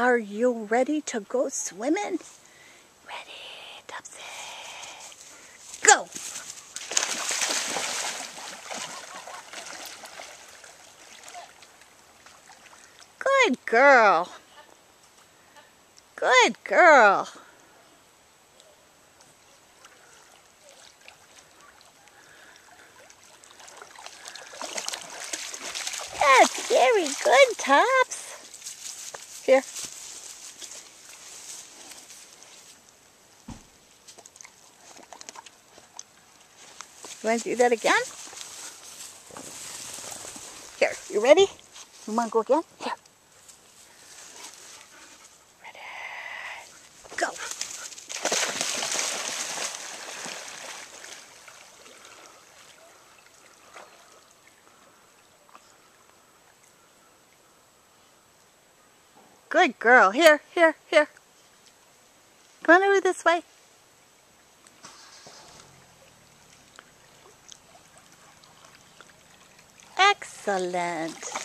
Are you ready to go swimming? Ready, Topsy. Go! Good girl. Good girl. That's very good, Tops. Here. You want to do that again? Here, you ready? You want to go again? Here. Ready. Go. Good girl. Here, here, here. Come on over this way. Excellent.